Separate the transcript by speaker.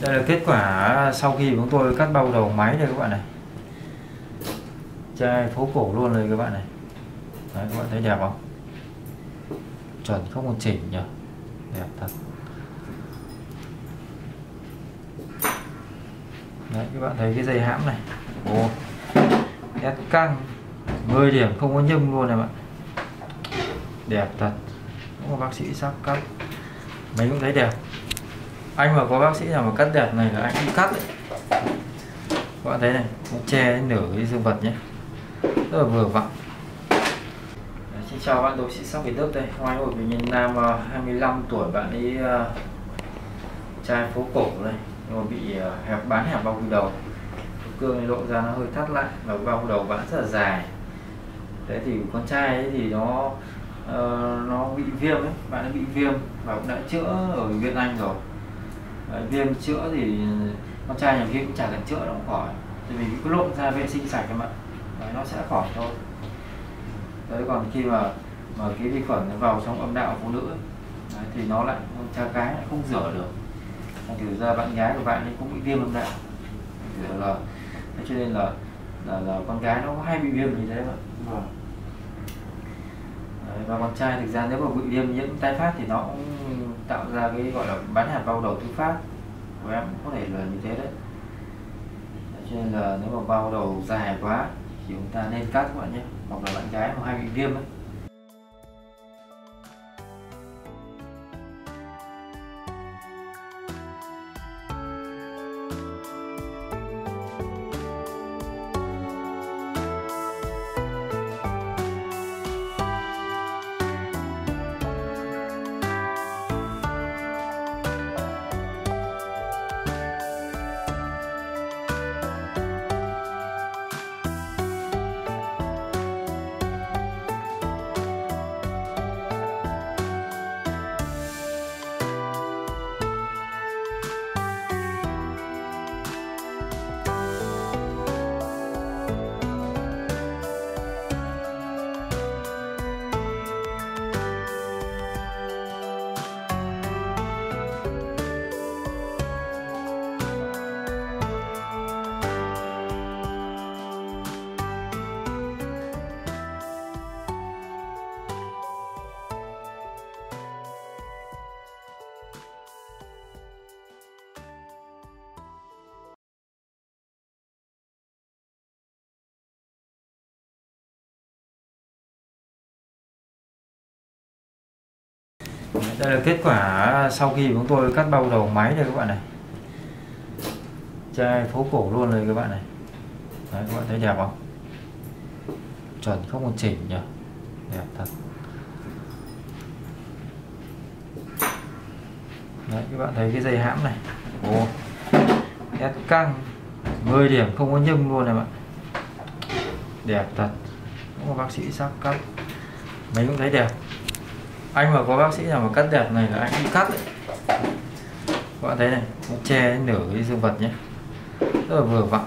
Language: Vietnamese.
Speaker 1: đây là kết quả sau khi chúng tôi cắt bao đầu máy đây các bạn này. Chai phố cổ luôn rồi các bạn này. Đấy, các bạn thấy đẹp không? Chuẩn không một chỉnh nhỉ? Đẹp thật. Đấy, các bạn thấy cái dây hãm này. Ồ, nét căng. 10 điểm không có nhâm luôn này bạn. Đẹp thật. Có bác sĩ sắc cắt. Mấy cũng thấy đẹp anh mà có bác sĩ nào mà cắt đẹp này là anh cũng cắt đấy. Các bạn thấy này nó che nửa cái dương vật nhé. Rất là vừa vặn. Đấy, xin chào bạn đối sĩ sắc Việt Đức đây. Ngoài một về miền nam à, 25 tuổi bạn ấy uh, trai phố cổ đây nhưng mà bị uh, hẹp bán hẹp bao quy đầu. Cương lộ ra nó hơi thắt lại và bao quy đầu bạn rất là dài. Thế thì con trai ấy thì nó uh, nó bị viêm ấy bạn ấy bị viêm và cũng đã chữa ở viện anh rồi viêm chữa thì con trai nhà kia cũng chả cần chữa nó cũng khỏi. Thì mình cứ lộn ra vệ sinh sạch các bạn Đấy, nó sẽ khỏi thôi. Đấy còn khi mà mà cái vi khuẩn nó vào trong âm đạo phụ nữ ấy, đấy, thì nó lại con trai cái lại không rửa được. Thành thử ra bạn gái của bạn ấy cũng bị viêm âm đạo. Thử là thế cho nên là là, là con gái nó hay bị viêm như thế mà vâng. Đấy, và con trai thực ra nếu mà bị viêm nhiễm tái phát thì nó cũng tạo ra cái gọi là bán hạt bao đầu thứ phát. Của em cũng có thể là như thế đấy. Đấy, cho nên là nếu mà bao đầu dài quá thì chúng ta nên cắt các bạn nhé. Hoặc là bạn gái mà hay bị viêm ấy. Đây là kết quả sau khi chúng tôi cắt bao đầu máy đây các bạn này. Chai phố cổ luôn rồi các bạn này. Đấy, các bạn thấy đẹp không? Chuẩn không còn chỉnh nhỉ? Đẹp thật. Đấy, các bạn thấy cái dây hãm này. Ồ, nét căng. 10 điểm không có nhâm luôn này bạn. Đẹp thật. Có bác sĩ sắc cắt. Mấy cũng thấy đẹp anh mà có bác sĩ nào mà cắt đẹp này là anh cũng cắt đấy. Các bạn thấy này nó che nửa cái dương vật nhé. Rất là vừa vặn.